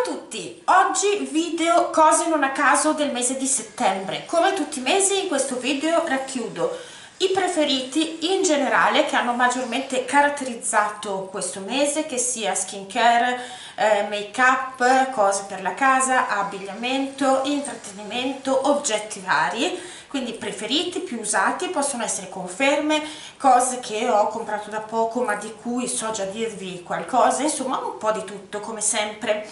a tutti! Oggi video cose non a caso del mese di settembre. Come tutti i mesi in questo video racchiudo i preferiti in generale che hanno maggiormente caratterizzato questo mese, che sia skincare, eh, make up, cose per la casa, abbigliamento, intrattenimento, oggetti vari quindi preferiti, più usati, possono essere conferme, cose che ho comprato da poco ma di cui so già dirvi qualcosa, insomma un po' di tutto come sempre.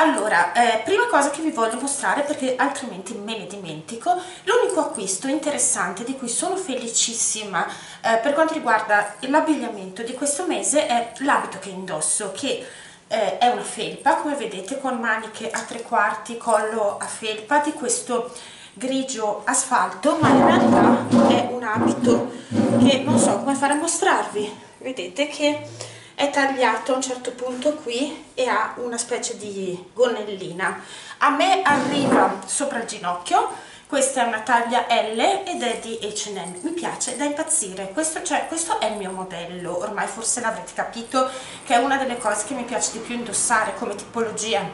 Allora, eh, prima cosa che vi voglio mostrare perché altrimenti me ne dimentico, l'unico acquisto interessante di cui sono felicissima eh, per quanto riguarda l'abbigliamento di questo mese è l'abito che indosso, che eh, è una felpa, come vedete, con maniche a tre quarti, collo a felpa di questo grigio asfalto ma in realtà è un abito che non so come fare a mostrarvi. Vedete che è tagliato a un certo punto qui e ha una specie di gonnellina. A me arriva sopra il ginocchio questa è una taglia L ed è di H&M. Mi piace da impazzire. Questo, cioè, questo è il mio modello ormai forse l'avrete capito che è una delle cose che mi piace di più indossare come tipologia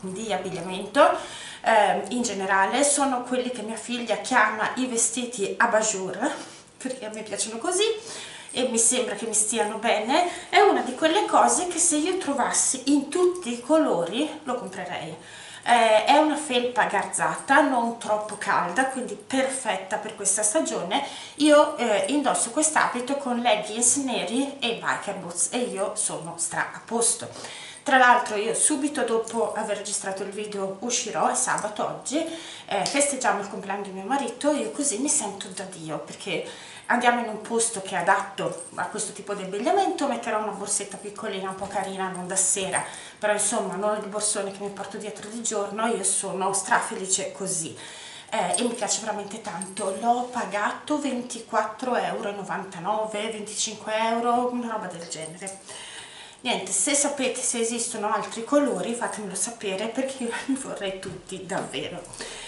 di abbigliamento. Eh, in generale sono quelli che mia figlia chiama i vestiti a bajour perché a me piacciono così e mi sembra che mi stiano bene. È una di quelle cose che se io trovassi in tutti i colori lo comprerei. Eh, è una felpa garzata non troppo calda quindi perfetta per questa stagione. Io eh, indosso quest'abito con leggings neri e biker boots e io sono stra a posto. Tra l'altro io subito dopo aver registrato il video uscirò, è sabato oggi, eh, festeggiamo il compleanno di mio marito. Io così mi sento da Dio perché andiamo in un posto che è adatto a questo tipo di abbigliamento, metterò una borsetta piccolina, un po' carina, non da sera, però insomma non il borsone che mi porto dietro di giorno, io sono strafelice così. Eh, e mi piace veramente tanto. L'ho pagato 24,99 euro 25 euro una roba del genere. Niente se sapete se esistono altri colori fatemelo sapere perché io li vorrei tutti davvero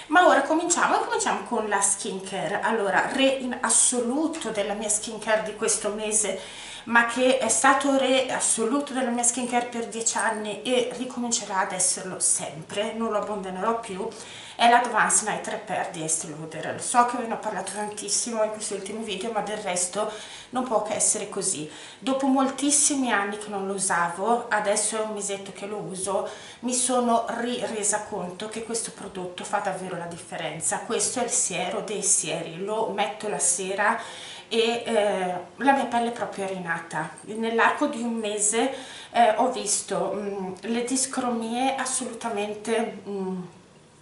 ma ora cominciamo cominciamo con la skincare. Allora re in assoluto della mia skincare di questo mese ma che è stato re assoluto della mia skincare per 10 anni e ricomincerà ad esserlo sempre, non lo abbandonerò più, è l'Advanced Night Repair di Estée Lauder. So che ve ne ho parlato tantissimo in questi ultimi video, ma del resto non può che essere così. Dopo moltissimi anni che non lo usavo, adesso è un mesetto che lo uso, mi sono ri resa conto che questo prodotto fa davvero la differenza. Questo è il siero dei sieri, lo metto la sera e eh, la mia pelle è proprio rinata. Nell'arco di un mese eh, ho visto mh, mm, le discromie assolutamente mh, mm,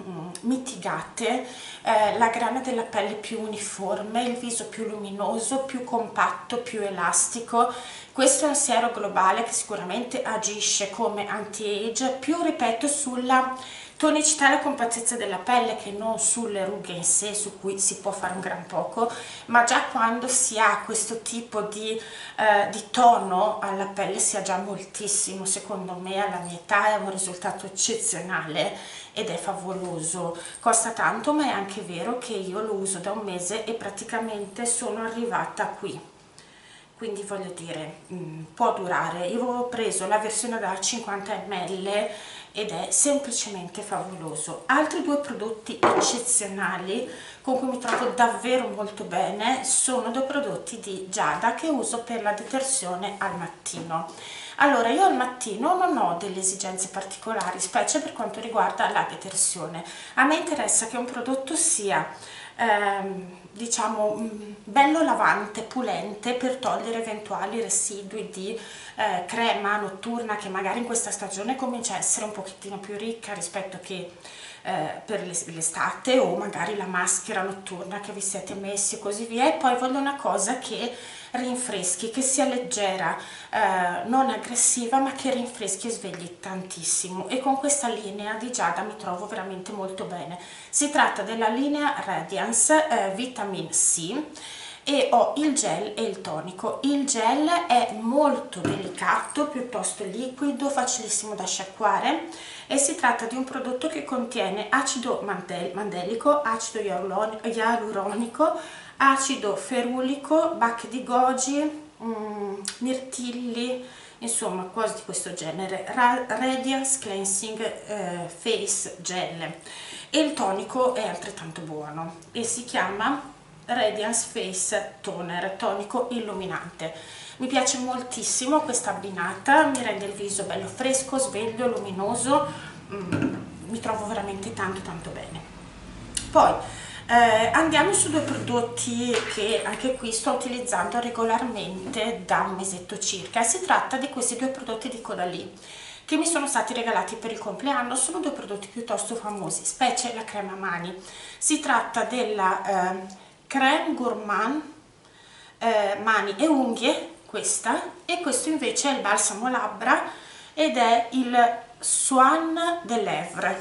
mm, mitigate, eh, la grana della pelle più uniforme, il viso più luminoso, più compatto, più elastico. Questo è un siero globale che sicuramente agisce come anti-age, più ripeto sulla tonicità e la compattezza della pelle che non sulle rughe in sé su cui si può fare un gran poco ma già quando si ha questo tipo di, eh, di tono alla pelle si ha già moltissimo secondo me alla mia età è un risultato eccezionale ed è favoloso. Costa tanto ma è anche vero che io lo uso da un mese e praticamente sono arrivata qui. Quindi voglio dire mh, mm, può durare. Io avevo preso la versione da 50 ml ed è semplicemente favoloso. Altri due prodotti eccezionali con cui mi trovo davvero molto bene sono due prodotti di Giada che uso per la detersione al mattino. Allora io al mattino non ho delle esigenze particolari specie per quanto riguarda la detersione. A me interessa che un prodotto sia ehm, diciamo mm, bello lavante, pulente per togliere eventuali residui di eh, crema notturna che magari in questa stagione comincia a essere un pochettino più ricca rispetto che eh, per l'estate o magari la maschera notturna che vi siete messi e così via e poi voglio una cosa che rinfreschi, che sia leggera, eh, non aggressiva ma che rinfreschi e svegli tantissimo e con questa linea di Giada mi trovo veramente molto bene. Si tratta della linea Radiance eh, Vitamin C e ho il gel e il tonico. Il gel è molto delicato, piuttosto liquido, facilissimo da sciacquare e si tratta di un prodotto che contiene acido mandelico, acido ialuronico, acido ferulico, bacche di goji, mm, mirtilli, insomma cose di questo genere. Ra Radiance Cleansing eh, Face Gel. E il tonico è altrettanto buono e si chiama Radiance Face Toner tonico illuminante mi piace moltissimo questa abbinata mi rende il viso bello fresco sveglio luminoso. Mm, mi trovo veramente tanto tanto bene. Poi eh, andiamo su due prodotti che anche qui sto utilizzando regolarmente da un mesetto circa. Si tratta di questi due prodotti di Caudalie che mi sono stati regalati per il compleanno. Sono due prodotti piuttosto famosi specie la crema mani. Si tratta della eh, creme gourmand eh, mani e unghie questa e questo invece è il balsamo labbra ed è il Swan de Lèvres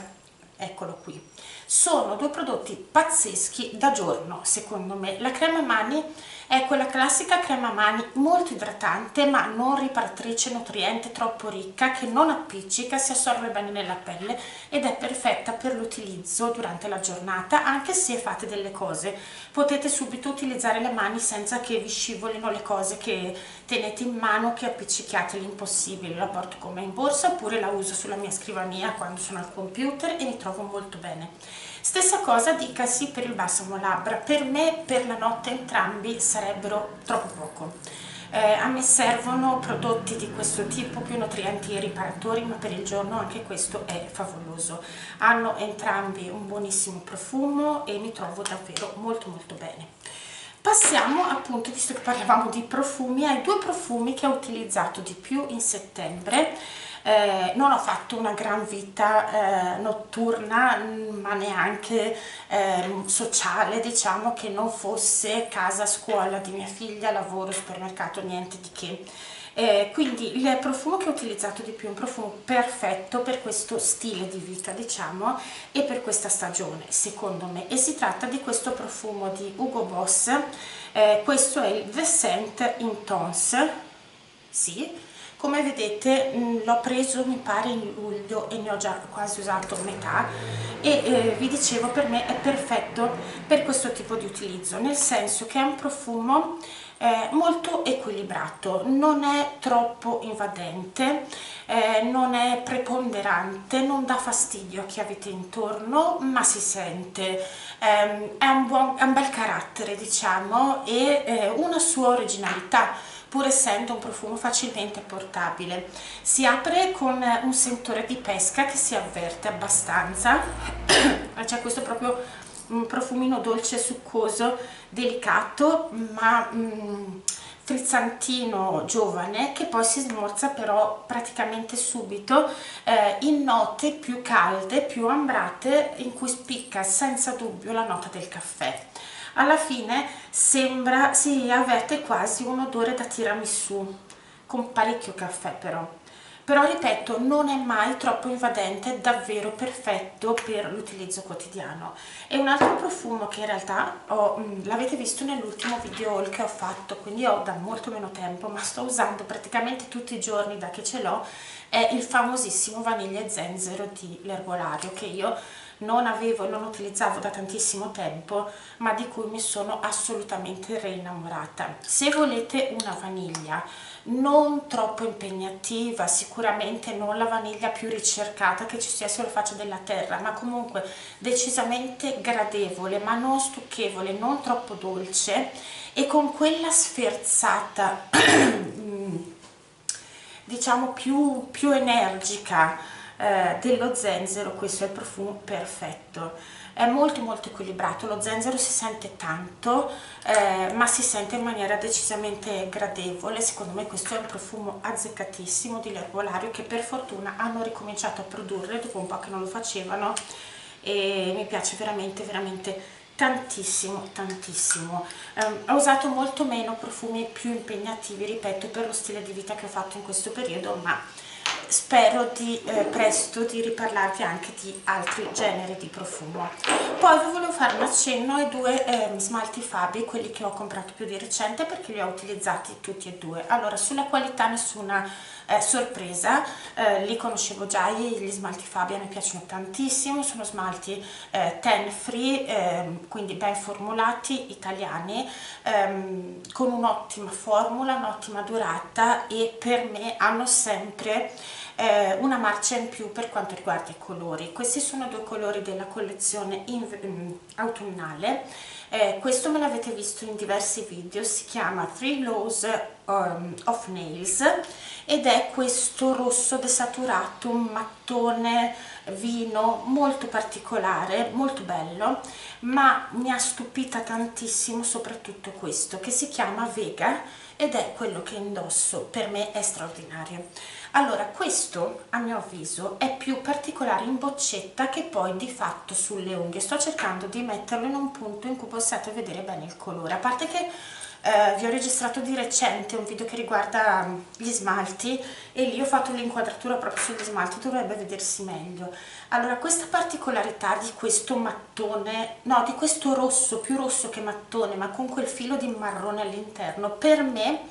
eccolo qui. Sono due prodotti pazzeschi da giorno secondo me. La crema mani è quella classica crema mani molto idratante ma non riparatrice nutriente troppo ricca che non appiccica si assorbe bene nella pelle ed è perfetta per l'utilizzo durante la giornata anche se fate delle cose. Potete subito utilizzare le mani senza che vi scivolino le cose che tenete in mano che appiccichiate l'impossibile. La porto come in borsa oppure la uso sulla mia scrivania quando sono al computer e mi trovo molto bene stessa cosa dicasi per il balsamo labbra per me per la notte entrambi sarebbero troppo poco. Eh, a me servono prodotti di questo tipo più nutrienti e riparatori ma per il giorno anche questo è favoloso. Hanno entrambi un buonissimo profumo e mi trovo davvero molto molto bene. Passiamo appunto visto che parlavamo di profumi ai due profumi che ho utilizzato di più in settembre eh, non ho fatto una gran vita eh, notturna ma neanche eh, sociale diciamo che non fosse casa scuola di mia figlia lavoro supermercato niente di che. Eh, quindi il profumo che ho utilizzato di più è un profumo perfetto per questo stile di vita diciamo e per questa stagione secondo me. E si tratta di questo profumo di Hugo Boss. Eh, questo è il The Scent Intense sì, come vedete mm, l'ho preso mi pare in luglio e ne ho già quasi usato metà. E eh, vi dicevo per me è perfetto per questo tipo di utilizzo nel senso che è un profumo eh, molto equilibrato non è troppo invadente eh, non è preponderante non dà fastidio a chi avete intorno ma si sente. Ehm, è, un buon, è un bel carattere diciamo e eh, una sua originalità pur essendo un profumo facilmente portabile. Si apre con un sentore di pesca che si avverte abbastanza, c'è questo proprio un profumino dolce succoso, delicato, ma mm, frizzantino giovane che poi si smorza però praticamente subito eh, in note più calde, più ambrate in cui spicca senza dubbio la nota del caffè alla fine sembra, si avverte quasi un odore da tiramisù con parecchio caffè però. Però ripeto non è mai troppo invadente, è davvero perfetto per l'utilizzo quotidiano. E un altro profumo che in realtà mm, l'avete visto nell'ultimo video haul che ho fatto quindi ho da molto meno tempo ma sto usando praticamente tutti i giorni da che ce l'ho è il famosissimo vaniglia zenzero di l'erbolario che io non avevo e non utilizzavo da tantissimo tempo ma di cui mi sono assolutamente reinnamorata. Se volete una vaniglia non troppo impegnativa sicuramente non la vaniglia più ricercata che ci sia sulla faccia della terra ma comunque decisamente gradevole ma non stucchevole non troppo dolce e con quella sferzata diciamo più, più energica eh, dello zenzero questo è il profumo perfetto. È molto molto equilibrato. Lo zenzero si sente tanto eh, ma si sente in maniera decisamente gradevole. Secondo me questo è un profumo azzeccatissimo di l'erbolario che per fortuna hanno ricominciato a produrre dopo un po' che non lo facevano e mi piace veramente veramente tantissimo tantissimo. Um, ho usato molto meno profumi più impegnativi ripeto per lo stile di vita che ho fatto in questo periodo ma spero di eh, presto di riparlarvi anche di altri generi di profumo. Poi vi volevo fare un accenno ai due eh, smalti Fabi quelli che ho comprato più di recente perché li ho utilizzati tutti e due. Allora sulla qualità nessuna eh, sorpresa eh, li conoscevo già gli smalti Fabia mi piacciono tantissimo sono smalti eh, ten free ehm, quindi ben formulati italiani ehm, con un'ottima formula un'ottima durata e per me hanno sempre eh, una marcia in più per quanto riguarda i colori. Questi sono due colori della collezione in, autunnale. Eh, questo me l'avete visto in diversi video si chiama Three Laws um, of Nails ed è questo rosso desaturato mattone vino molto particolare molto bello ma mi ha stupita tantissimo soprattutto questo che si chiama Vega ed è quello che indosso per me è straordinario allora questo a mio avviso è più particolare in boccetta che poi di fatto sulle unghie. Sto cercando di metterlo in un punto in cui possiate vedere bene il colore. A parte che eh, vi ho registrato di recente un video che riguarda mm, gli smalti e lì ho fatto l'inquadratura proprio sugli smalti dovrebbe vedersi meglio. Allora questa particolarità di questo mattone no di questo rosso più rosso che mattone ma con quel filo di marrone all'interno per me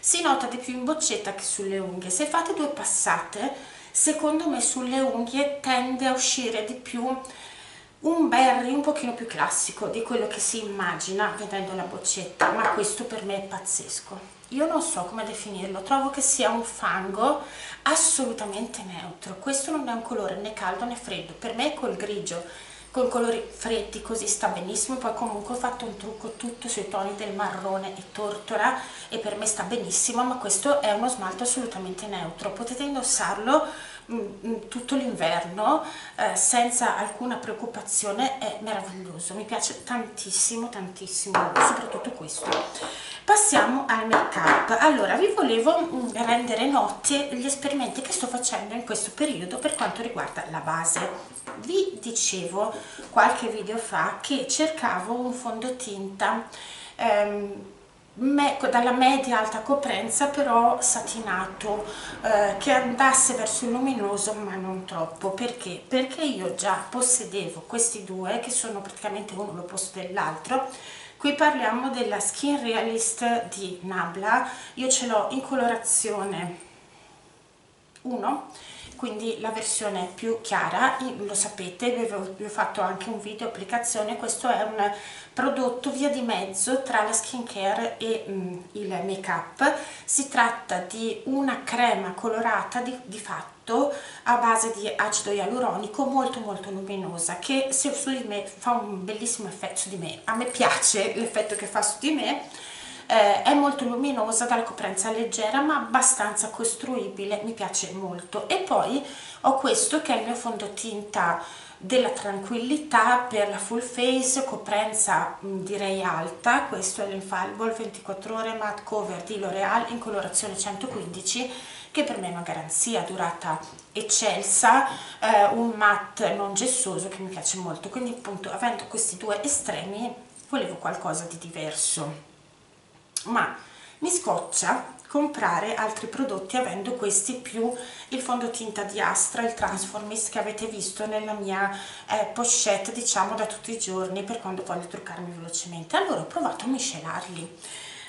si nota di più in boccetta che sulle unghie. Se fate due passate secondo me sulle unghie tende a uscire di più un berry un pochino più classico di quello che si immagina vedendo la boccetta ma questo per me è pazzesco. Io non so come definirlo trovo che sia un fango assolutamente neutro. Questo non è un colore né caldo né freddo per me col grigio con colori freddi così sta benissimo. Poi comunque ho fatto un trucco tutto sui toni del marrone e tortora e per me sta benissimo ma questo è uno smalto assolutamente neutro. Potete indossarlo tutto l'inverno eh, senza alcuna preoccupazione è meraviglioso. Mi piace tantissimo tantissimo soprattutto questo. Passiamo al make up allora vi volevo mm, rendere noti gli esperimenti che sto facendo in questo periodo per quanto riguarda la base. Vi dicevo qualche video fa che cercavo un fondotinta ehm, me, dalla media alta coprenza però satinato eh, che andasse verso il luminoso ma non troppo. Perché? perché io già possedevo questi due che sono praticamente uno l'opposto dell'altro. Qui parliamo della Skin Realist di Nabla. Io ce l'ho in colorazione 1 quindi la versione più chiara, lo sapete, vi ho fatto anche un video applicazione, questo è un prodotto via di mezzo tra la skincare e mm, il make up, si tratta di una crema colorata di, di fatto a base di acido ialuronico molto molto luminosa che se su di me fa un bellissimo effetto su di me, a me piace l'effetto che fa su di me. Eh, è molto luminosa dalla coprenza leggera ma abbastanza costruibile mi piace molto. E poi ho questo che è il mio fondotinta della tranquillità per la full face, coprenza direi alta, questo è l'Infallible 24 ore matte cover di L'Oreal in colorazione 115 che per me è una garanzia, durata eccelsa, eh, un matte non gessoso che mi piace molto, quindi appunto avendo questi due estremi volevo qualcosa di diverso. Ma mi scoccia comprare altri prodotti avendo questi più il fondotinta di Astra, il Transformist che avete visto nella mia eh, pochette diciamo da tutti i giorni per quando voglio truccarmi velocemente. Allora ho provato a miscelarli.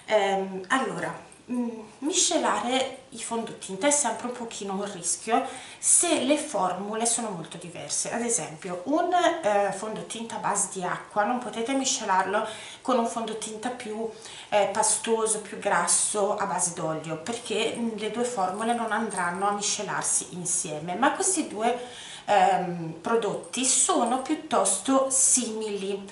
Ehm, allora miscelare i fondotinta è sempre un pochino un rischio se le formule sono molto diverse. Ad esempio un eh, fondotinta a base di acqua non potete miscelarlo con un fondotinta più eh, pastoso più grasso a base d'olio perché mm, le due formule non andranno a miscelarsi insieme. Ma questi due ehm, prodotti sono piuttosto simili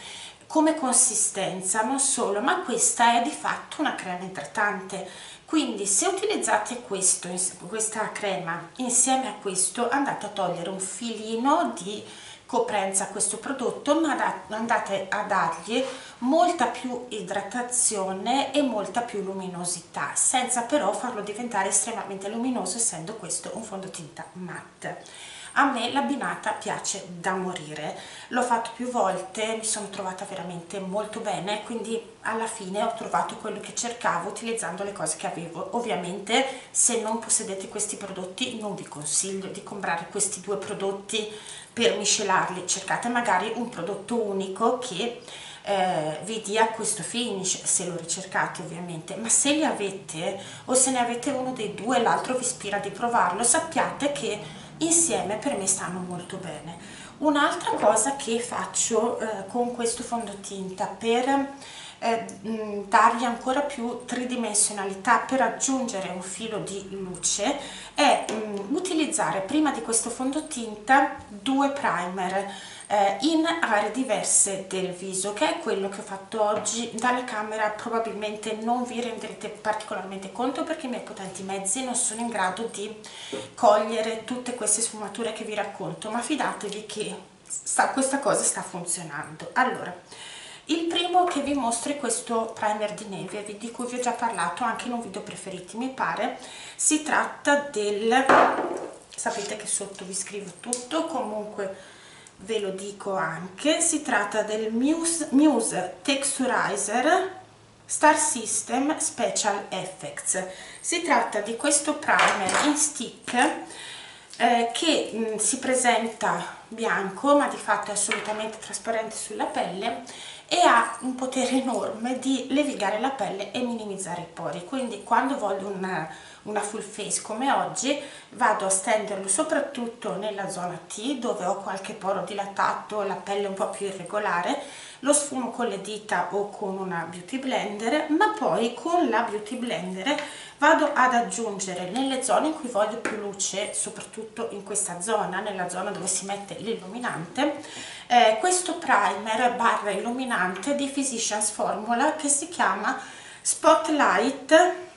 come consistenza non solo ma questa è di fatto una crema idratante. Quindi se utilizzate questo, questa crema insieme a questo andate a togliere un filino di coprenza a questo prodotto ma andate a dargli molta più idratazione e molta più luminosità senza però farlo diventare estremamente luminoso essendo questo un fondotinta matte a me l'abbinata piace da morire. L'ho fatto più volte mi sono trovata veramente molto bene quindi alla fine ho trovato quello che cercavo utilizzando le cose che avevo. Ovviamente se non possedete questi prodotti non vi consiglio di comprare questi due prodotti per miscelarli. Cercate magari un prodotto unico che eh, vi dia questo finish se lo ricercate ovviamente. Ma se li avete o se ne avete uno dei due l'altro vi ispira di provarlo. Sappiate che insieme per me stanno molto bene. Un'altra cosa che faccio eh, con questo fondotinta per eh, dargli ancora più tridimensionalità per aggiungere un filo di luce è mh, utilizzare prima di questo fondotinta due primer eh, in aree diverse del viso che è quello che ho fatto oggi. Dalla camera probabilmente non vi renderete particolarmente conto perché i miei potenti mezzi non sono in grado di cogliere tutte queste sfumature che vi racconto ma fidatevi che sta, questa cosa sta funzionando. Allora il primo che vi mostro è questo primer di neve di cui vi ho già parlato anche in un video preferiti mi pare. Si tratta del sapete che sotto vi scrivo tutto comunque ve lo dico anche si tratta del Muse, Muse Texturizer Star System Special Effects. Si tratta di questo primer in stick eh, che mh, mm, si presenta bianco ma di fatto è assolutamente trasparente sulla pelle e ha un potere enorme di levigare la pelle e minimizzare i pori. Quindi quando voglio una una full face come oggi vado a stenderlo soprattutto nella zona T dove ho qualche poro dilatato la pelle un po' più irregolare lo sfumo con le dita o con una beauty blender ma poi con la beauty blender vado ad aggiungere nelle zone in cui voglio più luce soprattutto in questa zona nella zona dove si mette l'illuminante eh, questo primer barra illuminante di Physicians Formula che si chiama Spotlight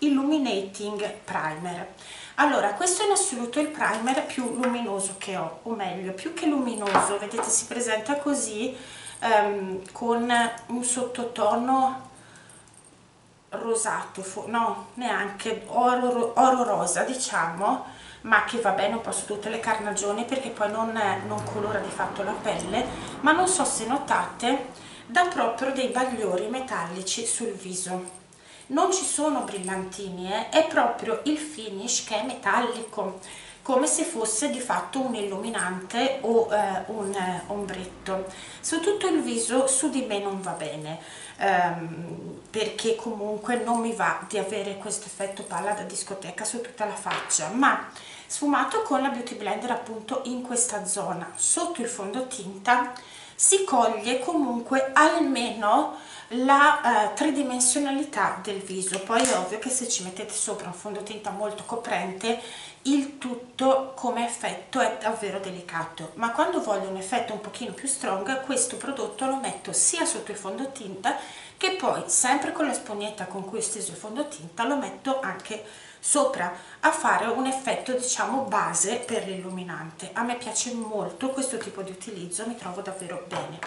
Illuminating Primer. Allora questo è in assoluto il primer più luminoso che ho o meglio più che luminoso vedete si presenta così um, con un sottotono rosato no neanche oro, oro rosa diciamo ma che va bene un po' su tutte le carnagioni perché poi non, non colora di fatto la pelle ma non so se notate dà proprio dei bagliori metallici sul viso non ci sono brillantini eh? è proprio il finish che è metallico come se fosse di fatto un illuminante o eh, un eh, ombretto su tutto il viso su di me non va bene ehm, perché comunque non mi va di avere questo effetto palla da discoteca su tutta la faccia ma sfumato con la beauty blender appunto in questa zona sotto il fondotinta si coglie comunque almeno la eh, tridimensionalità del viso. Poi è ovvio che se ci mettete sopra un fondotinta molto coprente il tutto come effetto è davvero delicato. Ma quando voglio un effetto un pochino più strong questo prodotto lo metto sia sotto il fondotinta che poi sempre con la spugnetta con cui ho steso il fondotinta lo metto anche sopra a fare un effetto diciamo base per l'illuminante. A me piace molto questo tipo di utilizzo mi trovo davvero bene.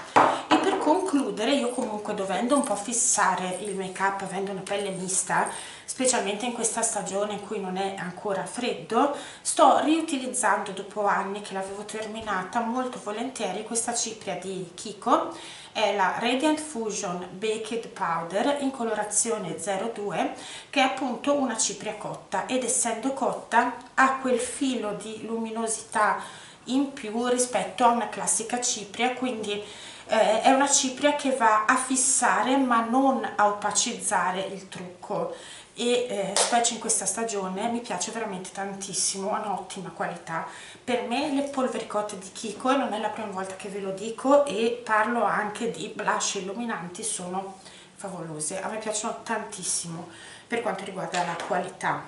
E per concludere io comunque dovendo un po' fissare il make up avendo una pelle mista specialmente in questa stagione in cui non è ancora freddo sto riutilizzando dopo anni che l'avevo terminata molto volentieri questa cipria di Kiko è la Radiant Fusion Baked Powder in colorazione 02 che è appunto una cipria cotta. Ed essendo cotta ha quel filo di luminosità in più rispetto a una classica cipria quindi eh, è una cipria che va a fissare ma non a opacizzare il trucco e eh, specie in questa stagione mi piace veramente tantissimo, ha un'ottima qualità. Per me le polveri cotte di Kiko, non è la prima volta che ve lo dico, e parlo anche di blush illuminanti, sono favolose. A me piacciono tantissimo per quanto riguarda la qualità.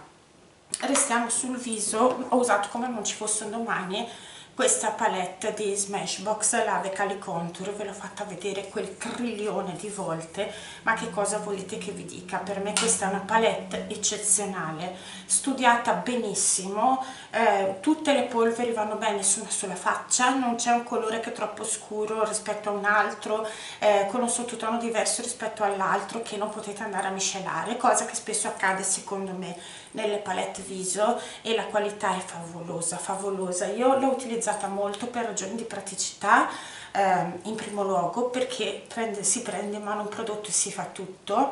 Restiamo sul viso, ho usato come non ci fosse un domani questa palette di Smashbox la Decali Contour ve l'ho fatta vedere quel trilione di volte ma che cosa volete che vi dica? Per me questa è una palette eccezionale studiata benissimo eh, tutte le polveri vanno bene su sola faccia non c'è un colore che è troppo scuro rispetto a un altro eh, con un sottotono diverso rispetto all'altro che non potete andare a miscelare cosa che spesso accade secondo me nelle palette viso e la qualità è favolosa favolosa. Io l'ho utilizzata molto per ragioni di praticità eh, in primo luogo perché prende, si prende in mano un prodotto e si fa tutto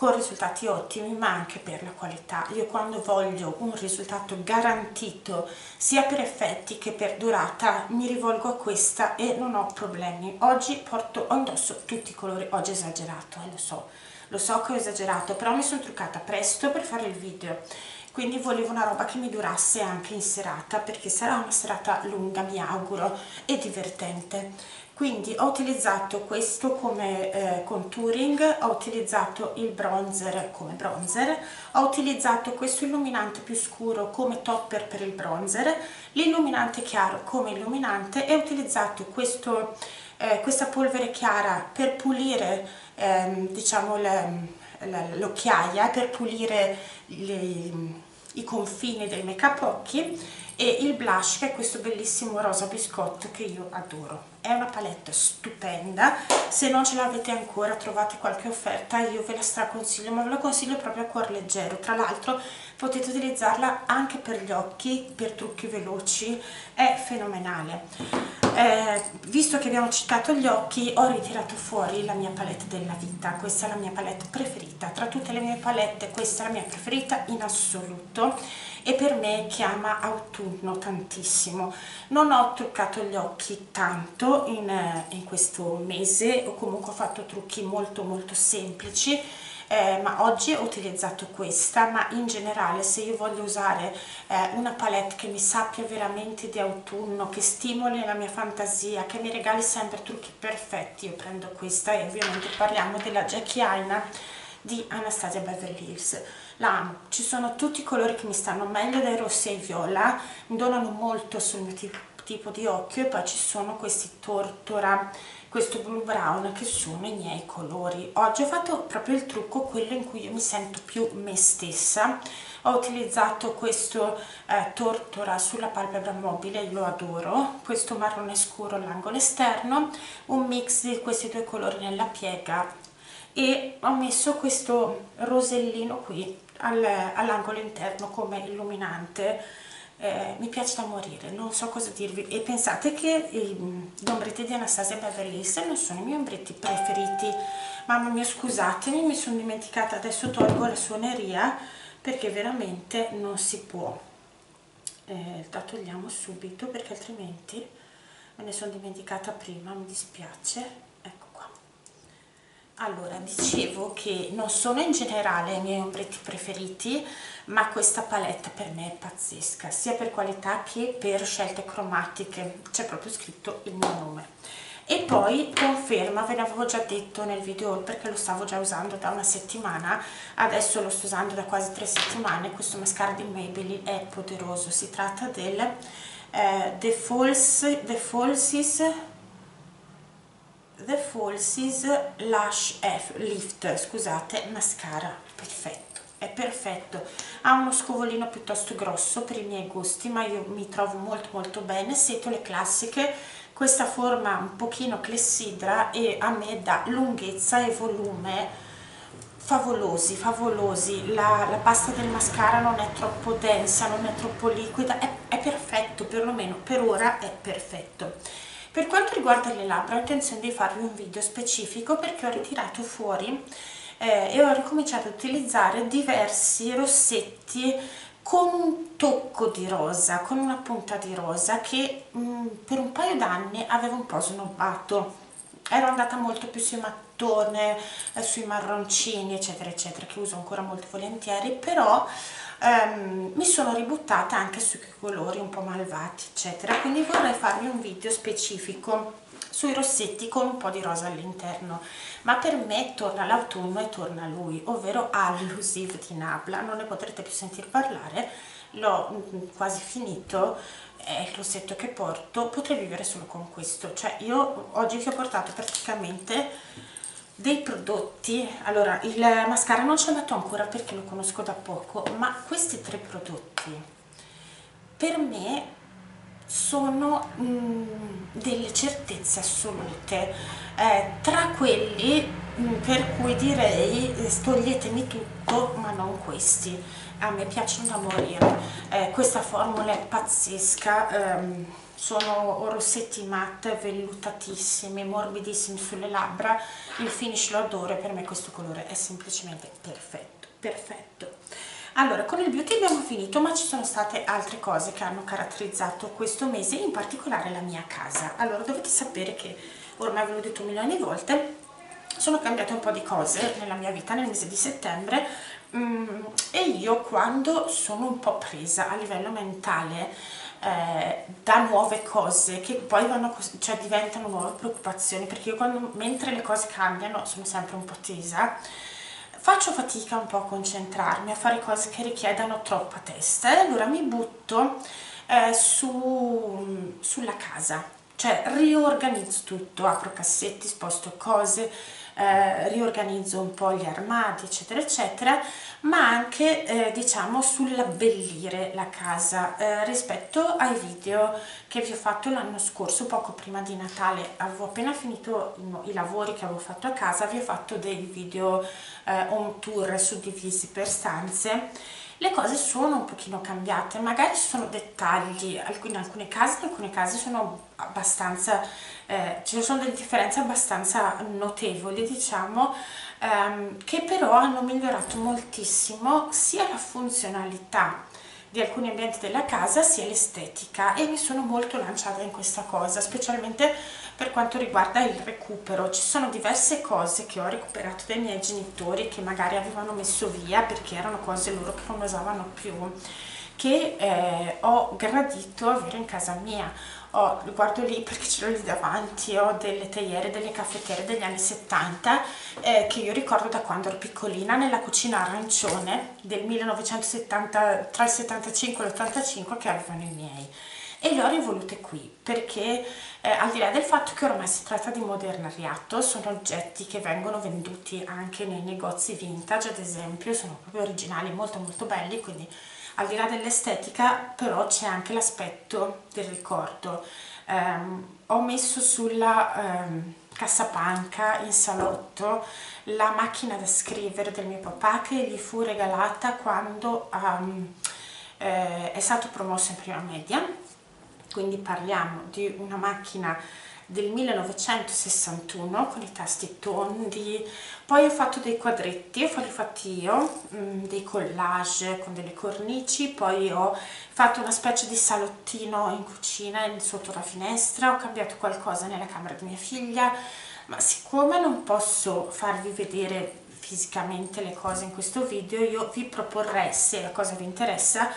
con risultati ottimi ma anche per la qualità. Io quando voglio un risultato garantito sia per effetti che per durata mi rivolgo a questa e non ho problemi. Oggi porto ho indosso tutti i colori. Oggi esagerato eh, lo so. Lo so che ho esagerato però mi sono truccata presto per fare il video quindi volevo una roba che mi durasse anche in serata perché sarà una serata lunga mi auguro e divertente. Quindi ho utilizzato questo come eh, contouring, ho utilizzato il bronzer come bronzer, ho utilizzato questo illuminante più scuro come topper per il bronzer, l'illuminante chiaro come illuminante e ho utilizzato questo, eh, questa polvere chiara per pulire ehm, diciamo l'occhiaia, per pulire le, i confini dei make up occhi e il blush che è questo bellissimo rosa biscotto che io adoro. È una palette stupenda. Se non ce l'avete ancora trovate qualche offerta io ve la straconsiglio ma ve la consiglio proprio a cuor leggero. Tra l'altro potete utilizzarla anche per gli occhi per trucchi veloci è fenomenale eh, visto che abbiamo citato gli occhi ho ritirato fuori la mia palette della vita. Questa è la mia palette preferita. Tra tutte le mie palette questa è la mia preferita in assoluto e per me chiama autunno tantissimo. Non ho truccato gli occhi tanto in, eh, in questo mese o comunque ho fatto trucchi molto molto semplici eh, ma oggi ho utilizzato questa ma in generale se io voglio usare eh, una palette che mi sappia veramente di autunno che stimoli la mia fantasia che mi regali sempre trucchi perfetti io prendo questa e ovviamente parliamo della Jackie Aina di Anastasia Beverly Hills. La amo, ci sono tutti i colori che mi stanno meglio dai rossi ai viola mi donano molto sul mio tipo, tipo di occhio e poi ci sono questi tortora questo blu brown che sono i miei colori. Oggi ho fatto proprio il trucco quello in cui io mi sento più me stessa. Ho utilizzato questo eh, tortora sulla palpebra mobile lo adoro questo marrone scuro all'angolo esterno un mix di questi due colori nella piega. E ho messo questo rosellino qui all'angolo interno come illuminante eh, mi piace da morire, non so cosa dirvi. E pensate che gli ombretti di Anastasia Beverly Hills non sono i miei ombretti preferiti. Mamma mia scusatemi mi sono dimenticata. Adesso tolgo la suoneria perché veramente non si può. Eh, la togliamo subito perché altrimenti me ne sono dimenticata prima mi dispiace allora, dicevo che non sono in generale i miei ombretti preferiti, ma questa palette per me è pazzesca, sia per qualità che per scelte cromatiche, c'è proprio scritto il mio nome. E poi conferma, ve l'avevo già detto nel video perché lo stavo già usando da una settimana, adesso lo sto usando da quasi tre settimane, questo mascara di Maybelline è poderoso, si tratta del eh, The, False, The Falsies The Falsies Lash F Lift, scusate, mascara, perfetto, è perfetto, ha uno scovolino piuttosto grosso per i miei gusti, ma io mi trovo molto molto bene, setole classiche, questa forma un pochino clessidra e a me dà lunghezza e volume favolosi, favolosi, la, la pasta del mascara non è troppo densa, non è troppo liquida, è, è perfetto, perlomeno per ora è perfetto per quanto riguarda le labbra ho intenzione di farvi un video specifico perché ho ritirato fuori eh, e ho ricominciato ad utilizzare diversi rossetti con un tocco di rosa, con una punta di rosa che mh, mm, per un paio d'anni avevo un po' snobbato. Ero andata molto più sui mattone, eh, sui marroncini eccetera eccetera che uso ancora molto volentieri però ehm, mi sono ributtata anche sui colori un po' malvati eccetera. Quindi vorrei farvi un video specifico sui rossetti con un po' di rosa all'interno. Ma per me torna l'autunno e torna lui ovvero Allusive di Nabla. Non ne potrete più sentir parlare l'ho mm, quasi finito. È il rossetto che porto. Potrei vivere solo con questo. Cioè io oggi che ho portato praticamente dei prodotti. Allora il mascara non ce l'ho metto ancora perché lo conosco da poco ma questi tre prodotti per me sono mh, mm, delle certezze assolute. Eh, tra quelli mh, mm, per cui direi eh, toglietemi tutto ma non questi. A me piacciono da morire. Eh, questa formula è pazzesca ehm, sono rossetti matte vellutatissimi morbidissimi sulle labbra. Il finish lo adoro e per me questo colore è semplicemente perfetto perfetto. Allora con il beauty abbiamo finito ma ci sono state altre cose che hanno caratterizzato questo mese in particolare la mia casa. Allora dovete sapere che ormai ve l'ho detto milioni di volte sono cambiate un po' di cose nella mia vita nel mese di settembre. Mm, e io quando sono un po' presa a livello mentale eh, da nuove cose che poi vanno, cioè diventano nuove preoccupazioni perché io quando, mentre le cose cambiano sono sempre un po' tesa faccio fatica un po' a concentrarmi a fare cose che richiedano troppa testa. E allora mi butto eh, su, sulla casa. Cioè riorganizzo tutto apro cassetti sposto cose eh, riorganizzo un po' gli armadi eccetera eccetera ma anche eh, diciamo sull'abbellire la casa eh, rispetto ai video che vi ho fatto l'anno scorso poco prima di Natale. Avevo appena finito no, i lavori che avevo fatto a casa vi ho fatto dei video eh, home tour suddivisi per stanze le cose sono un pochino cambiate, magari sono dettagli, in alcune case, in alcune case sono abbastanza, eh, ci sono delle differenze abbastanza notevoli, diciamo, ehm, che però hanno migliorato moltissimo sia la funzionalità di alcuni ambienti della casa sia l'estetica e mi sono molto lanciata in questa cosa specialmente per quanto riguarda il recupero. Ci sono diverse cose che ho recuperato dai miei genitori che magari avevano messo via perché erano cose loro che non usavano più che eh, ho gradito avere in casa mia. Ho, guardo lì perché ce l'ho lì davanti ho delle teiere, delle caffettiere degli anni 70 eh, che io ricordo da quando ero piccolina nella cucina arancione del 1970 tra il 75 e l'85 che avevano i miei e le ho rivolute qui perché eh, al di là del fatto che ormai si tratta di modernariato sono oggetti che vengono venduti anche nei negozi vintage ad esempio sono proprio originali molto molto belli quindi al di là dell'estetica però c'è anche l'aspetto del ricordo. Um, ho messo sulla um, cassapanca in salotto la macchina da scrivere del mio papà che gli fu regalata quando um, eh, è stato promosso in prima media quindi parliamo di una macchina del 1961 con i tasti tondi. Poi ho fatto dei quadretti, ho fatti io, mm, dei collage con delle cornici, poi ho fatto una specie di salottino in cucina sotto la finestra, ho cambiato qualcosa nella camera di mia figlia, ma siccome non posso farvi vedere fisicamente le cose in questo video, io vi proporrei, se la cosa vi interessa,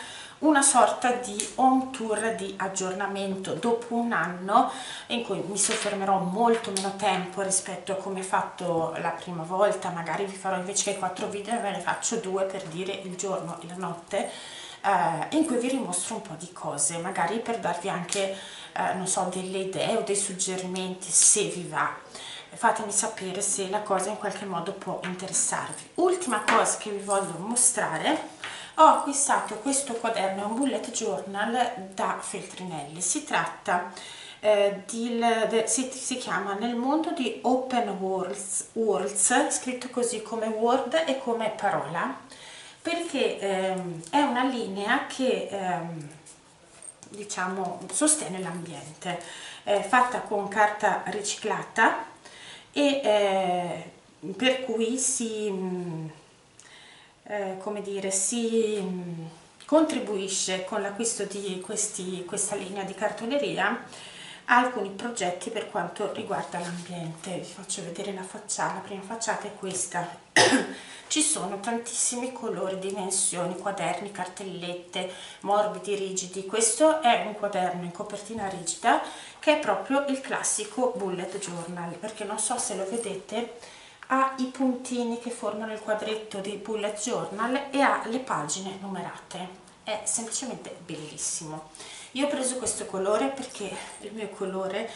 una sorta di home tour di aggiornamento. Dopo un anno in cui mi soffermerò molto meno tempo rispetto a come fatto la prima volta magari vi farò invece che quattro video ve ne faccio due per dire il giorno e la notte eh, in cui vi rimostro un po' di cose magari per darvi anche eh, non so delle idee o dei suggerimenti se vi va. Fatemi sapere se la cosa in qualche modo può interessarvi. Ultima cosa che vi voglio mostrare ho acquistato questo quaderno, è un bullet journal da Feltrinelli, si tratta eh, di, de, si, si, chiama Nel mondo di Open Worlds, Worlds, scritto così come word e come parola, perché ehm, è una linea che ehm, diciamo sostiene l'ambiente, è fatta con carta riciclata e eh, per cui si eh, come dire, si mh, contribuisce con l'acquisto di questi, questa linea di cartoleria a alcuni progetti per quanto riguarda l'ambiente. Vi faccio vedere la facciata, la prima facciata è questa. Ci sono tantissimi colori, dimensioni, quaderni, cartellette, morbidi, rigidi. Questo è un quaderno in copertina rigida che è proprio il classico bullet journal, perché non so se lo vedete, ha i puntini che formano il quadretto dei bullet journal e ha le pagine numerate. È semplicemente bellissimo. Io ho preso questo colore perché il mio colore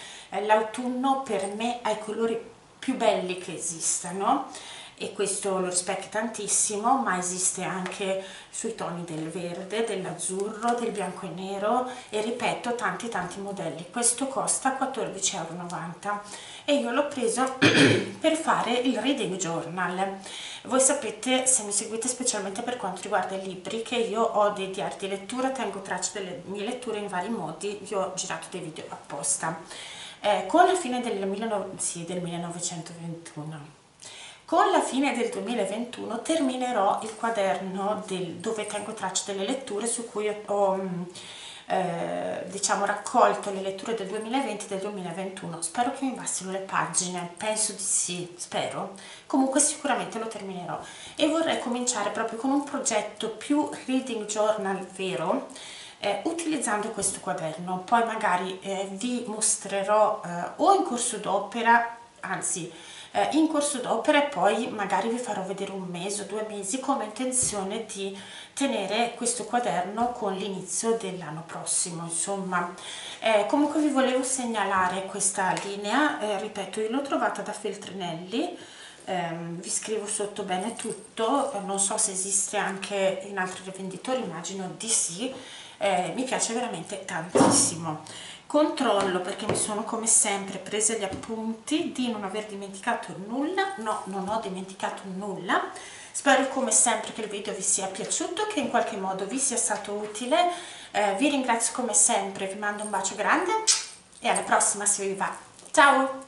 l'autunno per me ha i colori più belli che esistano e questo lo rispecchia tantissimo ma esiste anche sui toni del verde, dell'azzurro, del bianco e nero e ripeto tanti tanti modelli. Questo costa 14,90 euro e io l'ho preso per fare il reading journal. Voi sapete se mi seguite specialmente per quanto riguarda i libri che io ho dei diari di lettura tengo traccia delle mie letture in vari modi vi ho girato dei video apposta. Eh, con la fine del, 19, sì, del 1921 con la fine del 2021 terminerò il quaderno del, dove tengo traccia delle letture su cui ho mm, eh, diciamo raccolto le letture del 2020 e del 2021 spero che mi bastino le pagine. Penso di sì spero. Comunque sicuramente lo terminerò. E vorrei cominciare proprio con un progetto più reading journal vero? Eh, utilizzando questo quaderno. Poi magari eh, vi mostrerò eh, o in corso d'opera anzi eh, in corso d'opera e poi magari vi farò vedere un mese o due mesi come intenzione di tenere questo quaderno con l'inizio dell'anno prossimo insomma. Eh, comunque vi volevo segnalare questa linea eh, ripeto io l'ho trovata da Feltrinelli ehm, vi scrivo sotto bene tutto non so se esiste anche in altri rivenditori immagino di sì eh, mi piace veramente tantissimo controllo perché mi sono come sempre prese gli appunti di non aver dimenticato nulla. No non ho dimenticato nulla. Spero come sempre che il video vi sia piaciuto che in qualche modo vi sia stato utile. Eh, vi ringrazio come sempre vi mando un bacio grande e alla prossima se vi va. Ciao